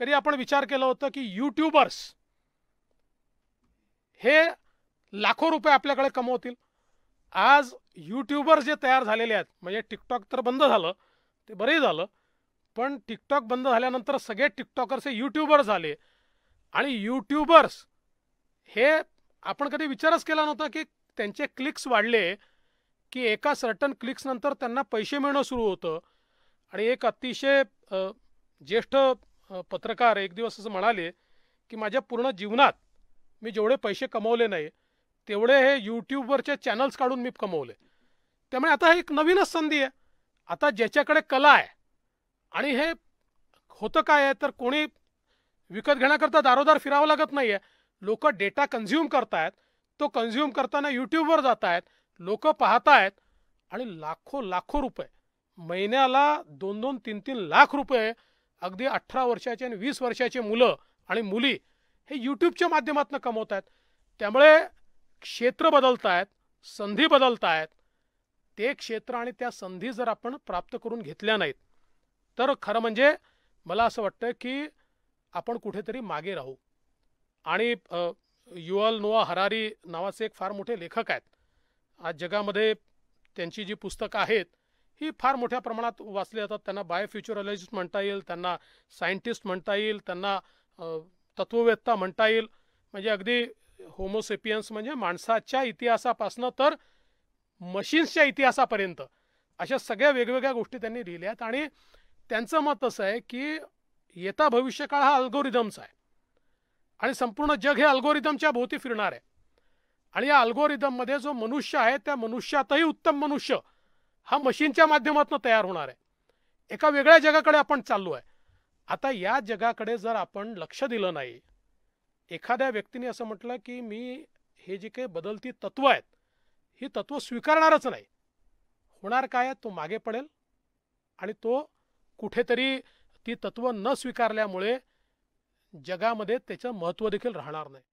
कधी आपण विचार केलं होतं की यूट्यूबर्स हे लाखो रुपये आपल्याकडे कमवतील. आज यूट्यूबर्स जे तयार झालेले आहेत म्हणजे टिकटॉक तर बंद झालं ते बरंही झालं पण टिकटॉक बंद झाल्यानंतर सगळे टिकटॉकर्स हे यूट्यूबर झाले. आणि यूट्यूबर्स हे आपण कधी विचारच केला नव्हता की त्यांचे क्लिक्स वाढले की एका सर्टन क्लिक्सनंतर त्यांना पैसे मिळणं सुरू होतं. आणि एक अतिशय ज्येष्ठ पत्रकार एक दिवस असं म्हणाले की माझ्या पूर्ण जीवनात मी जेवढे पैसे कमवले नाही तेवढे हे यूट्यूबवरचे चॅनल्स काढून मी कमवले. त्यामुळे आता हे एक नवीनच संधी आहे. आता ज्याच्याकडे कला आहे आणि हे होतं काय आहे तर कोणी विकत घेण्याकरता दारोदार फिरावं लागत नाही आहे लोक डेटा कन्झ्युम करतायत. तो कन्झ्युम करताना यूट्यूबवर जात आहेत लोक पाहतायत आणि लाखो लाखो रुपये. महिन्याला दोन दोन तीन तीन लाख रुपये अगदी अठरा वर्षाचे आणि वीस वर्षाचे मुलं आणि मुली हे यूट्यूबच्या माध्यमातून कमवत आहेत त्यामुळे क्षेत्र बदलत आहेत संधी बदलत आहेत ते क्षेत्र आणि त्या संधी जर आपण प्राप्त करून घेतल्या नाहीत तर खरं म्हणजे मला असं वाटतं की आपण कुठेतरी मागे राहू. आणि युअल नोआ हरारी नावाचे एक फार मोठे लेखक आहेत. आज जगामध्ये त्यांची जी पुस्तकं आहेत ही फार मोठ्या प्रमाणात वाचली जातात. त्यांना बायोफ्युचरॉलॉजिस्ट म्हणता येईल त्यांना सायंटिस्ट म्हणता येईल त्यांना तत्ववेत्ता म्हणता येईल. म्हणजे अगदी होमोसेपियन्स म्हणजे माणसाच्या इतिहासापासनं तर मशीन्सच्या इतिहासापर्यंत अशा सगळ्या वेगवेगळ्या गोष्टी त्यांनी लिहिल्या आहेत. आणि त्यांचं मत असं आहे की येता भविष्यकाळ हा अल्गोरिदमचा आहे. आणि संपूर्ण जग हे अल्गोरिदमच्या भोवती फिरणार आहे. आणि या अल्गोरिदममध्ये जो मनुष्य आहे त्या मनुष्यातही उत्तम मनुष्य हा मशीनच्या माध्यमातून तयार होणार आहे. एका वेगळ्या जगाकडे आपण चाललो आहे. आता या जगाकडे जर आपण लक्ष दिलं नाही एखाद्या व्यक्तीने असं म्हटलं की मी हे जी काही बदलती तत्व आहेत ही तत्व स्वीकारणारच नाही. होणार काय तो मागे पडेल आणि तो कुठेतरी ती तत्व न स्वीकारल्यामुळे जगामध्ये त्याचं महत्त्व देखील राहणार नाही.